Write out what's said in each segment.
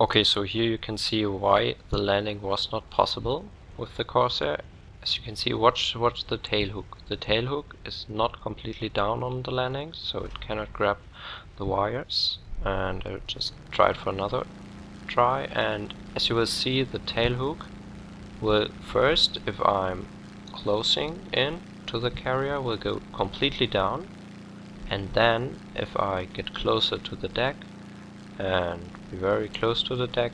Okay, so here you can see why the landing was not possible with the Corsair. As you can see, watch watch the tail hook. The tail hook is not completely down on the landing, so it cannot grab the wires. And I'll just try it for another try. And as you will see, the tail hook will first, if I'm closing in to the carrier, will go completely down. And then, if I get closer to the deck and be very close to the deck,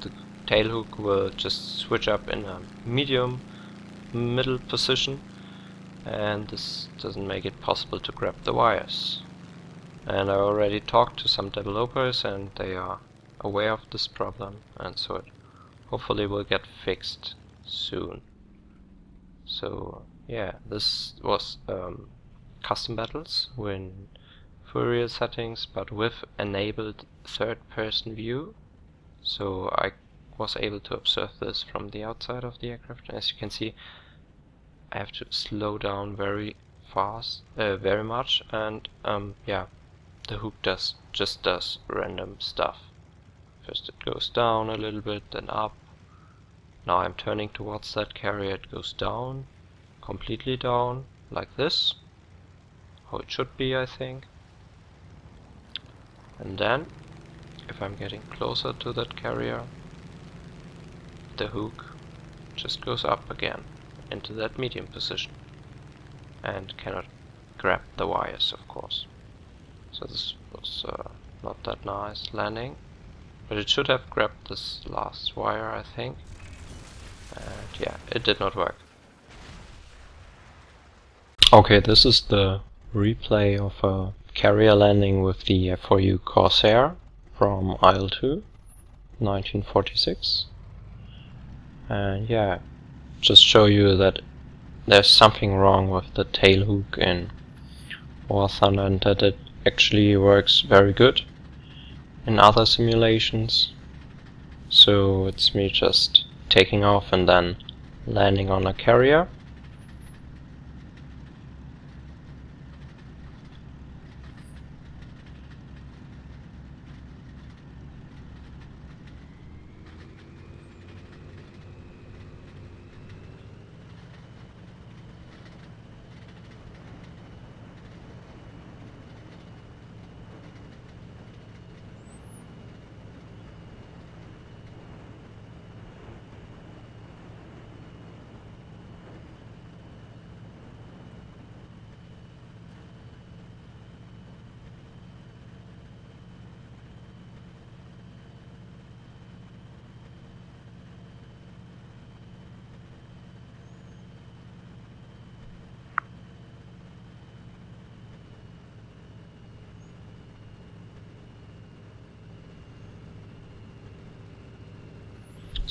the tail hook will just switch up in a medium middle position and this doesn't make it possible to grab the wires. And I already talked to some developers and they are aware of this problem and so it hopefully will get fixed soon. So yeah, this was um, custom battles when full real settings but with enabled third person view. So I was able to observe this from the outside of the aircraft. As you can see I have to slow down very fast uh, very much. And um, yeah the hook does just does random stuff. First it goes down a little bit then up. Now I'm turning towards that carrier. It goes down completely down like this. How it should be I think and then if I'm getting closer to that carrier the hook just goes up again into that medium position and cannot grab the wires of course. So this was uh, not that nice landing but it should have grabbed this last wire I think. And yeah it did not work. Okay this is the replay of a carrier landing with the F4U Corsair from IL-2 1946 and yeah just show you that there's something wrong with the tail hook in War Thunder and that it actually works very good in other simulations. So it's me just taking off and then landing on a carrier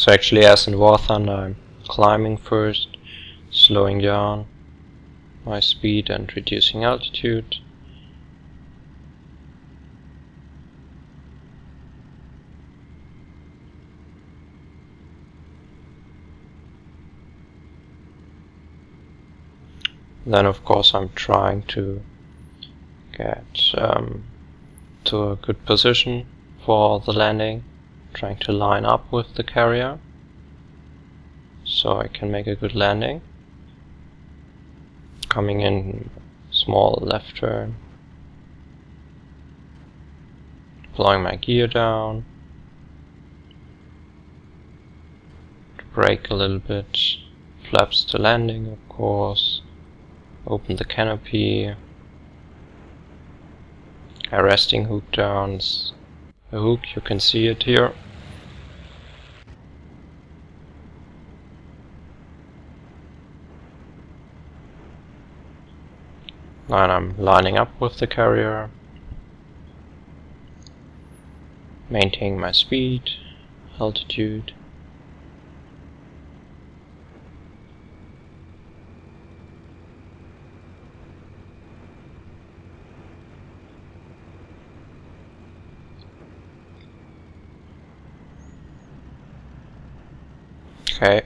So actually as in War Thunder I'm climbing first, slowing down my speed and reducing altitude. Then of course I'm trying to get um, to a good position for the landing trying to line up with the carrier so I can make a good landing. Coming in small left turn. Deploying my gear down. Brake a little bit. Flaps to landing of course. Open the canopy. Arresting hook downs. A hook, you can see it here. and I'm lining up with the carrier, maintaining my speed, altitude. Okay,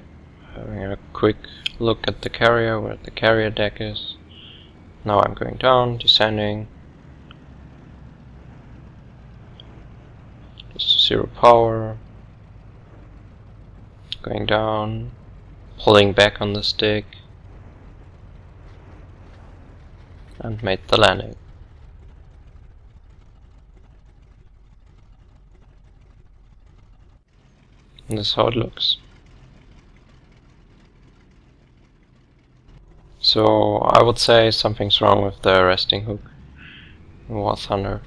having a quick look at the carrier, where the carrier deck is. Now I'm going down, descending. Just zero power. going down, pulling back on the stick, and made the landing. And this is how it looks. So I would say something's wrong with the arresting hook in War Thunder.